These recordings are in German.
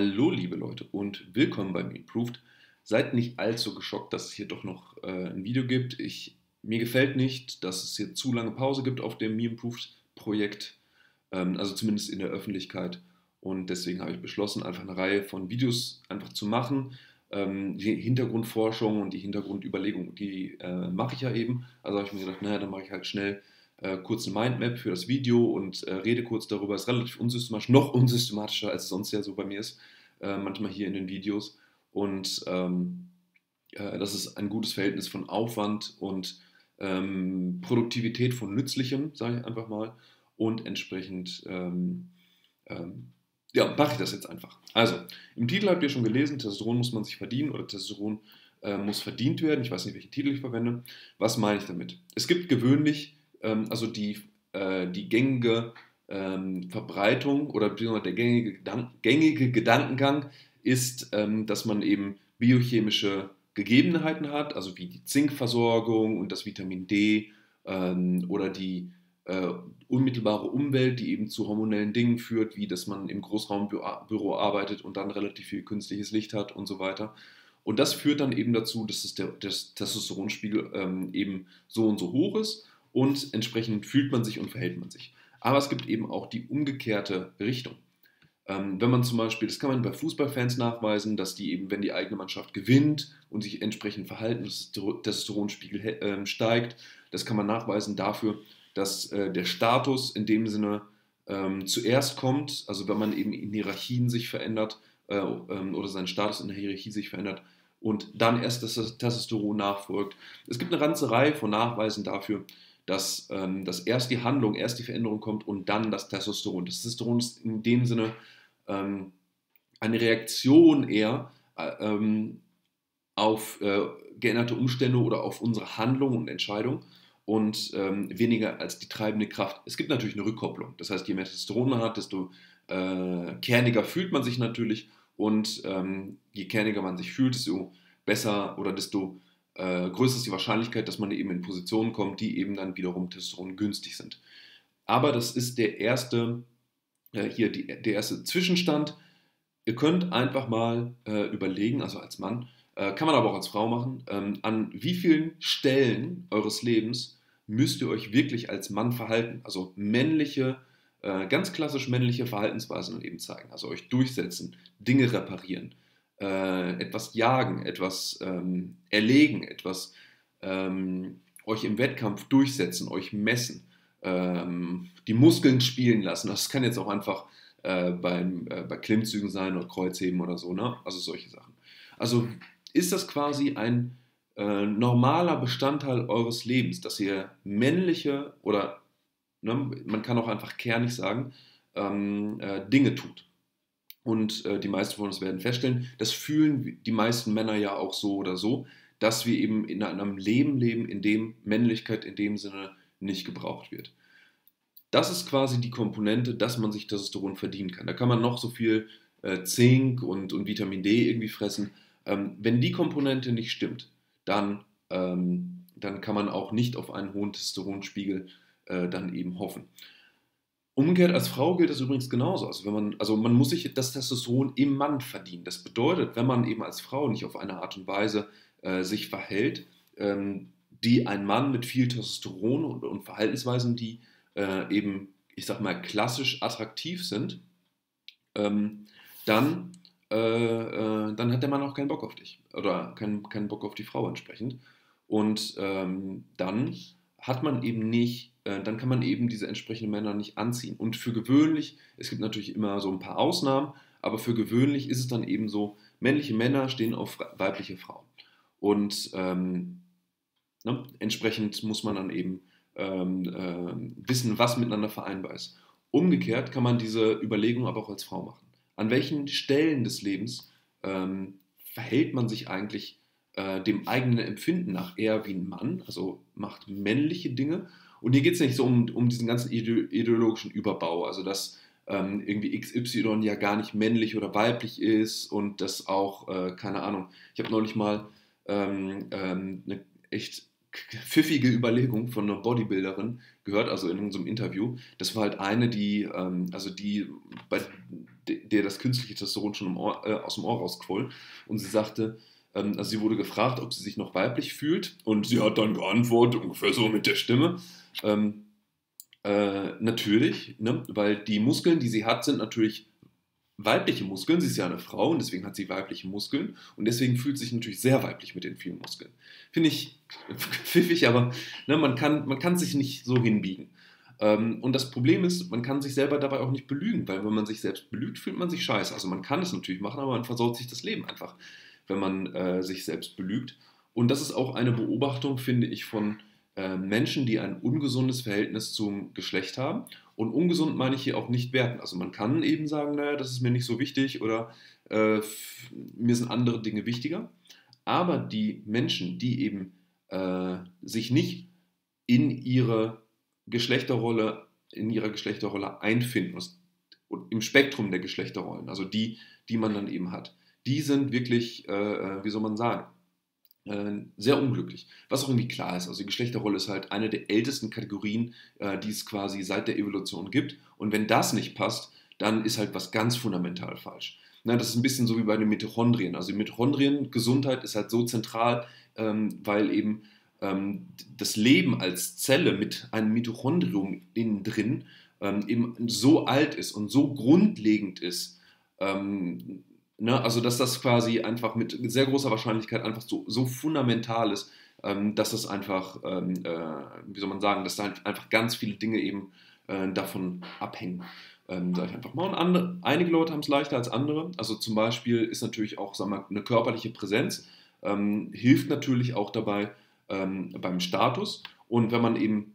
Hallo, liebe Leute, und willkommen beim Improved. Seid nicht allzu geschockt, dass es hier doch noch äh, ein Video gibt. Ich, mir gefällt nicht, dass es hier zu lange Pause gibt auf dem Me Improved Projekt, ähm, also zumindest in der Öffentlichkeit. Und deswegen habe ich beschlossen, einfach eine Reihe von Videos einfach zu machen. Ähm, die Hintergrundforschung und die Hintergrundüberlegung, die äh, mache ich ja eben. Also habe ich mir gedacht, naja, dann mache ich halt schnell äh, kurz eine Mindmap für das Video und äh, rede kurz darüber. Ist relativ unsystematisch, noch unsystematischer als es sonst ja so bei mir ist, äh, manchmal hier in den Videos. Und ähm, äh, das ist ein gutes Verhältnis von Aufwand und ähm, Produktivität von Nützlichem, sage ich einfach mal. Und entsprechend ähm, ähm, ja, mache ich das jetzt einfach. Also, im Titel habt ihr schon gelesen, Testosteron muss man sich verdienen oder Testosteron äh, muss verdient werden. Ich weiß nicht, welchen Titel ich verwende. Was meine ich damit? Es gibt gewöhnlich also die, äh, die gängige ähm, Verbreitung oder der gängige, gängige Gedankengang ist, ähm, dass man eben biochemische Gegebenheiten hat, also wie die Zinkversorgung und das Vitamin D ähm, oder die äh, unmittelbare Umwelt, die eben zu hormonellen Dingen führt, wie dass man im Großraumbüro arbeitet und dann relativ viel künstliches Licht hat und so weiter. Und das führt dann eben dazu, dass das der, Testosteronspiegel ähm, eben so und so hoch ist und entsprechend fühlt man sich und verhält man sich. Aber es gibt eben auch die umgekehrte Richtung. Ähm, wenn man zum Beispiel, das kann man bei Fußballfans nachweisen, dass die eben, wenn die eigene Mannschaft gewinnt und sich entsprechend verhalten, dass der Testosteronspiegel äh, steigt. Das kann man nachweisen dafür, dass äh, der Status in dem Sinne ähm, zuerst kommt, also wenn man eben in Hierarchien sich verändert äh, ähm, oder sein Status in der Hierarchie sich verändert und dann erst das Testosteron nachfolgt. Es gibt eine ganze Reihe von Nachweisen dafür, dass, ähm, dass erst die Handlung, erst die Veränderung kommt und dann das Testosteron. Das Testosteron ist in dem Sinne ähm, eine Reaktion eher äh, ähm, auf äh, geänderte Umstände oder auf unsere Handlung und Entscheidung und ähm, weniger als die treibende Kraft. Es gibt natürlich eine Rückkopplung. Das heißt, je mehr Testosteron man hat, desto äh, kerniger fühlt man sich natürlich und ähm, je kerniger man sich fühlt, desto besser oder desto äh, größer ist die Wahrscheinlichkeit, dass man eben in Positionen kommt, die eben dann wiederum Testosteron günstig sind. Aber das ist der erste, äh, hier die, der erste Zwischenstand. Ihr könnt einfach mal äh, überlegen, also als Mann, äh, kann man aber auch als Frau machen, ähm, an wie vielen Stellen eures Lebens müsst ihr euch wirklich als Mann verhalten. Also männliche, äh, ganz klassisch männliche Verhaltensweisen eben zeigen. Also euch durchsetzen, Dinge reparieren, äh, etwas jagen, etwas ähm, erlegen, etwas ähm, euch im Wettkampf durchsetzen, euch messen, ähm, die Muskeln spielen lassen. Das kann jetzt auch einfach äh, beim, äh, bei Klimmzügen sein oder Kreuzheben oder so, ne? also solche Sachen. Also ist das quasi ein äh, normaler Bestandteil eures Lebens, dass ihr männliche oder ne, man kann auch einfach kernig sagen, ähm, äh, Dinge tut. Und äh, die meisten von uns werden feststellen, das fühlen die meisten Männer ja auch so oder so, dass wir eben in einem Leben leben, in dem Männlichkeit in dem Sinne nicht gebraucht wird. Das ist quasi die Komponente, dass man sich Testosteron verdienen kann. Da kann man noch so viel äh, Zink und, und Vitamin D irgendwie fressen. Ähm, wenn die Komponente nicht stimmt, dann, ähm, dann kann man auch nicht auf einen hohen Testosteronspiegel äh, dann eben hoffen. Umgekehrt als Frau gilt das übrigens genauso. Also, wenn man, also man muss sich das Testosteron im Mann verdienen. Das bedeutet, wenn man eben als Frau nicht auf eine Art und Weise äh, sich verhält, ähm, die ein Mann mit viel Testosteron und, und Verhaltensweisen, die äh, eben, ich sag mal, klassisch attraktiv sind, ähm, dann, äh, äh dann hat der Mann auch keinen Bock auf dich oder keinen, keinen Bock auf die Frau entsprechend. Und ähm, dann hat man eben nicht äh, dann kann man eben diese entsprechenden Männer nicht anziehen. Und für gewöhnlich, es gibt natürlich immer so ein paar Ausnahmen, aber für gewöhnlich ist es dann eben so, männliche Männer stehen auf weibliche Frauen. Und ähm, ne, entsprechend muss man dann eben ähm, äh, wissen, was miteinander vereinbar ist. Umgekehrt kann man diese Überlegung aber auch als Frau machen. An welchen Stellen des Lebens ähm, verhält man sich eigentlich äh, dem eigenen Empfinden nach eher wie ein Mann, also macht männliche Dinge, und hier geht es nicht so um, um diesen ganzen ideologischen Überbau, also dass ähm, irgendwie XY ja gar nicht männlich oder weiblich ist und dass auch, äh, keine Ahnung, ich habe neulich mal ähm, ähm, eine echt pfiffige Überlegung von einer Bodybuilderin gehört, also in unserem Interview. Das war halt eine, die, ähm, also die, bei der das künstliche Testosteron schon Ohr, äh, aus dem Ohr rausquoll. Und sie sagte, also sie wurde gefragt, ob sie sich noch weiblich fühlt. Und sie hat dann geantwortet, ungefähr so mit der Stimme. Ähm, äh, natürlich, ne? weil die Muskeln, die sie hat, sind natürlich weibliche Muskeln. Sie ist ja eine Frau und deswegen hat sie weibliche Muskeln und deswegen fühlt sie sich natürlich sehr weiblich mit den vielen Muskeln. Finde ich pfiffig, aber ne, man, kann, man kann sich nicht so hinbiegen. Ähm, und das Problem ist, man kann sich selber dabei auch nicht belügen, weil wenn man sich selbst belügt, fühlt man sich scheiße. Also man kann es natürlich machen, aber man versaut sich das Leben einfach, wenn man äh, sich selbst belügt. Und das ist auch eine Beobachtung, finde ich, von äh, Menschen, die ein ungesundes Verhältnis zum Geschlecht haben. Und ungesund meine ich hier auch nicht werten. Also man kann eben sagen, naja, das ist mir nicht so wichtig oder äh, mir sind andere Dinge wichtiger. Aber die Menschen, die eben äh, sich nicht in ihre Geschlechterrolle, in ihrer Geschlechterrolle einfinden, und im Spektrum der Geschlechterrollen, also die, die man dann eben hat, die sind wirklich, äh, äh wie soll man sagen, äh, sehr unglücklich. Was auch irgendwie klar ist. Also die Geschlechterrolle ist halt eine der ältesten Kategorien, äh, die es quasi seit der Evolution gibt. Und wenn das nicht passt, dann ist halt was ganz fundamental falsch. Na, das ist ein bisschen so wie bei den Mitochondrien. Also die Mitochondrien, Gesundheit ist halt so zentral, ähm, weil eben ähm, das Leben als Zelle mit einem Mitochondrium innen drin ähm, eben so alt ist und so grundlegend ist, ähm, Ne? Also, dass das quasi einfach mit sehr großer Wahrscheinlichkeit einfach so, so fundamental ist, ähm, dass das einfach, ähm, äh, wie soll man sagen, dass da einfach ganz viele Dinge eben äh, davon abhängen. Ähm, sage ich einfach mal. Und andere, einige Leute haben es leichter als andere. Also zum Beispiel ist natürlich auch sagen wir, eine körperliche Präsenz, ähm, hilft natürlich auch dabei ähm, beim Status. Und wenn man eben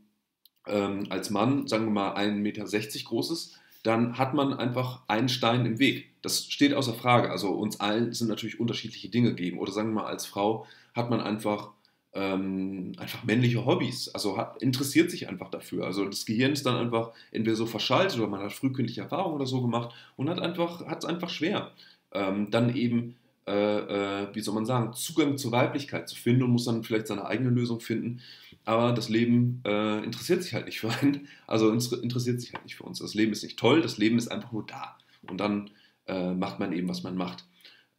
ähm, als Mann, sagen wir mal, 1,60 Meter groß ist, dann hat man einfach einen Stein im Weg. Das steht außer Frage. Also uns allen sind natürlich unterschiedliche Dinge gegeben. Oder sagen wir mal, als Frau hat man einfach, ähm, einfach männliche Hobbys. Also hat, interessiert sich einfach dafür. Also das Gehirn ist dann einfach entweder so verschaltet oder man hat frühkindliche Erfahrungen oder so gemacht und hat einfach, es einfach schwer. Ähm, dann eben äh, äh, wie soll man sagen, Zugang zur Weiblichkeit zu finden und muss dann vielleicht seine eigene Lösung finden. Aber das Leben äh, interessiert sich halt nicht für einen, also interessiert sich halt nicht für uns. Das Leben ist nicht toll, das Leben ist einfach nur da. Und dann äh, macht man eben, was man macht.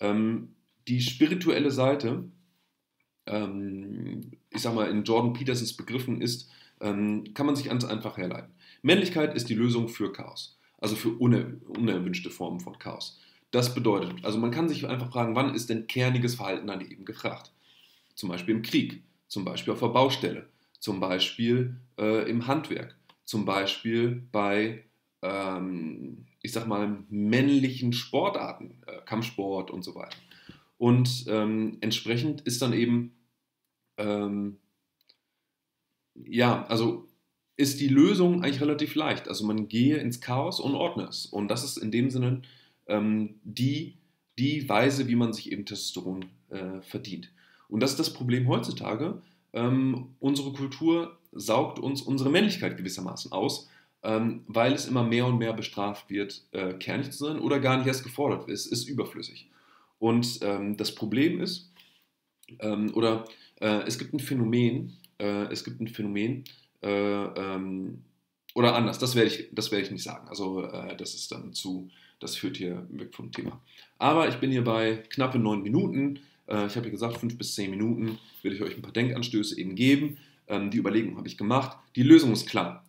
Ähm, die spirituelle Seite, ähm, ich sag mal, in Jordan Petersons Begriffen ist, ähm, kann man sich ganz einfach herleiten. Männlichkeit ist die Lösung für Chaos, also für unerwünschte Formen von Chaos. Das bedeutet, also man kann sich einfach fragen, wann ist denn kerniges Verhalten dann eben gefragt? Zum Beispiel im Krieg, zum Beispiel auf der Baustelle, zum Beispiel äh, im Handwerk, zum Beispiel bei, ähm, ich sag mal, männlichen Sportarten, äh, Kampfsport und so weiter. Und ähm, entsprechend ist dann eben, ähm, ja, also ist die Lösung eigentlich relativ leicht. Also man gehe ins Chaos und ordne es. Und das ist in dem Sinne ähm, die, die Weise, wie man sich eben Testosteron äh, verdient. Und das ist das Problem heutzutage. Ähm, unsere Kultur saugt uns unsere Männlichkeit gewissermaßen aus, ähm, weil es immer mehr und mehr bestraft wird, äh, kernig zu sein oder gar nicht erst gefordert ist, ist überflüssig. Und ähm, das Problem ist, ähm, oder äh, es gibt ein Phänomen, äh, es gibt ein Phänomen, äh, ähm, oder anders, das werde ich, das ich nicht sagen. Also äh, das ist dann zu, das führt hier weg vom Thema. Aber ich bin hier bei knappe neun Minuten. Äh, ich habe ja gesagt, fünf bis zehn Minuten will ich euch ein paar Denkanstöße eben geben. Ähm, die Überlegung habe ich gemacht. Die Lösung ist klar.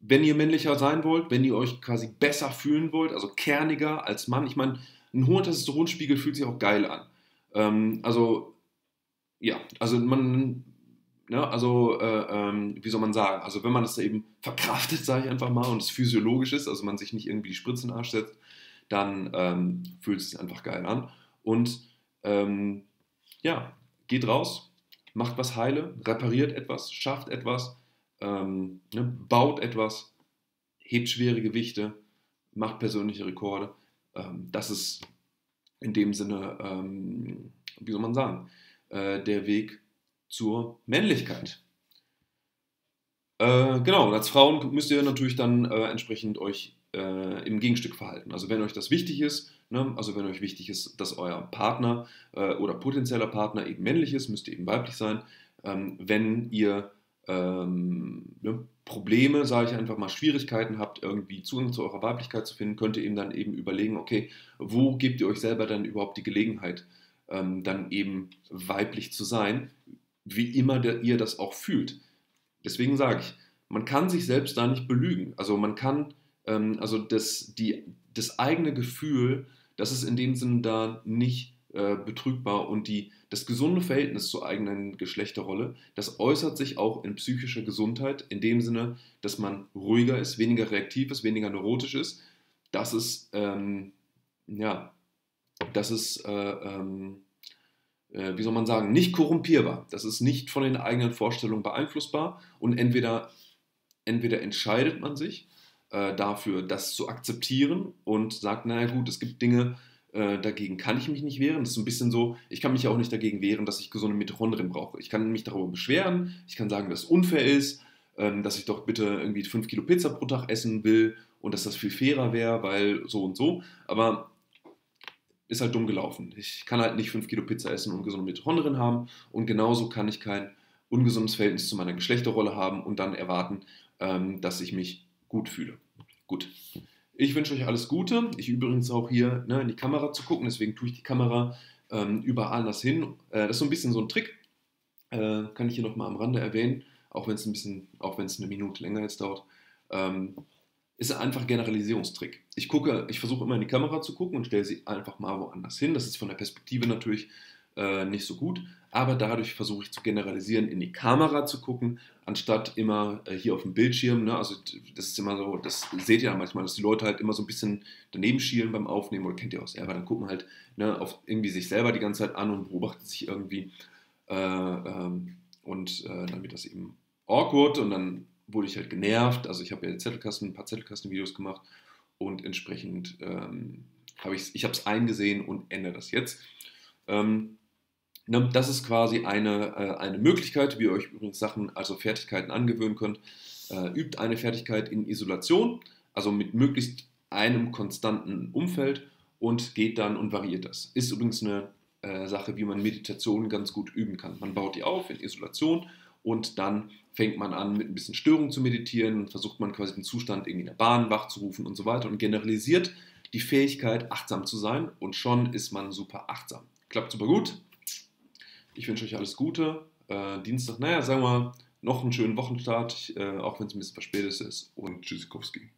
Wenn ihr männlicher sein wollt, wenn ihr euch quasi besser fühlen wollt, also kerniger als Mann, ich meine, ein hoher Testosteronspiegel fühlt sich auch geil an. Ähm, also, ja, also man Ne? Also, äh, ähm, wie soll man sagen? Also, wenn man das eben verkraftet, sage ich einfach mal, und es physiologisch ist, also man sich nicht irgendwie die Spritze in den Arsch setzt, dann ähm, fühlt es sich einfach geil an. Und ähm, ja, geht raus, macht was heile, repariert etwas, schafft etwas, ähm, ne? baut etwas, hebt schwere Gewichte, macht persönliche Rekorde. Ähm, das ist in dem Sinne, ähm, wie soll man sagen, äh, der Weg zur Männlichkeit. Äh, genau, und als Frauen müsst ihr natürlich dann äh, entsprechend euch äh, im Gegenstück verhalten. Also wenn euch das wichtig ist, ne, also wenn euch wichtig ist, dass euer Partner äh, oder potenzieller Partner eben männlich ist, müsst ihr eben weiblich sein. Ähm, wenn ihr ähm, ne, Probleme, sage ich einfach mal, Schwierigkeiten habt, irgendwie Zugang zu eurer Weiblichkeit zu finden, könnt ihr eben dann eben überlegen, okay, wo gebt ihr euch selber dann überhaupt die Gelegenheit, ähm, dann eben weiblich zu sein, wie immer der, ihr das auch fühlt. Deswegen sage ich, man kann sich selbst da nicht belügen. Also man kann, ähm, also das, die, das eigene Gefühl, das ist in dem Sinne da nicht äh, betrügbar und die, das gesunde Verhältnis zur eigenen Geschlechterrolle, das äußert sich auch in psychischer Gesundheit, in dem Sinne, dass man ruhiger ist, weniger reaktiv ist, weniger neurotisch ist. Das ist, ähm, ja, das ist, äh, ähm, äh, wie soll man sagen, nicht korrumpierbar. Das ist nicht von den eigenen Vorstellungen beeinflussbar und entweder, entweder entscheidet man sich äh, dafür, das zu akzeptieren und sagt, naja gut, es gibt Dinge, äh, dagegen kann ich mich nicht wehren. Das ist ein bisschen so, ich kann mich ja auch nicht dagegen wehren, dass ich gesunde Mitochondrien brauche. Ich kann mich darüber beschweren, ich kann sagen, dass es unfair ist, ähm, dass ich doch bitte irgendwie 5 Kilo Pizza pro Tag essen will und dass das viel fairer wäre, weil so und so. Aber ist halt dumm gelaufen. Ich kann halt nicht 5 Kilo Pizza essen und gesunde Mitochondrien haben und genauso kann ich kein ungesundes Verhältnis zu meiner Geschlechterrolle haben und dann erwarten, ähm, dass ich mich gut fühle. Gut. Ich wünsche euch alles Gute. Ich übrigens auch hier ne, in die Kamera zu gucken, deswegen tue ich die Kamera ähm, überall anders hin. Äh, das ist so ein bisschen so ein Trick, äh, kann ich hier nochmal am Rande erwähnen, auch wenn es ein bisschen, auch wenn es eine Minute länger jetzt dauert. Ähm, ist einfach ein Generalisierungstrick. Ich gucke, ich versuche immer in die Kamera zu gucken und stelle sie einfach mal woanders hin. Das ist von der Perspektive natürlich äh, nicht so gut, aber dadurch versuche ich zu generalisieren, in die Kamera zu gucken, anstatt immer äh, hier auf dem Bildschirm. Ne? Also das ist immer so, das seht ihr ja manchmal, dass die Leute halt immer so ein bisschen daneben schielen beim Aufnehmen oder kennt ihr auch selber, dann gucken halt ne, auf irgendwie sich selber die ganze Zeit an und beobachten sich irgendwie äh, ähm, und äh, dann wird das eben awkward und dann wurde ich halt genervt. Also ich habe ja Zettelkasten, ein paar Zettelkasten-Videos gemacht und entsprechend ähm, habe ich es eingesehen und ändere das jetzt. Ähm, das ist quasi eine, äh, eine Möglichkeit, wie ihr euch übrigens Sachen, also Fertigkeiten angewöhnen könnt. Äh, übt eine Fertigkeit in Isolation, also mit möglichst einem konstanten Umfeld und geht dann und variiert das. Ist übrigens eine äh, Sache, wie man Meditation ganz gut üben kann. Man baut die auf in Isolation und dann fängt man an, mit ein bisschen Störung zu meditieren, versucht man quasi den Zustand irgendwie in der Bahn wachzurufen und so weiter und generalisiert die Fähigkeit, achtsam zu sein und schon ist man super achtsam. Klappt super gut. Ich wünsche euch alles Gute. Äh, Dienstag, naja, sagen wir mal, noch einen schönen Wochenstart, äh, auch wenn es ein bisschen verspätet ist. Und Tschüssikowski.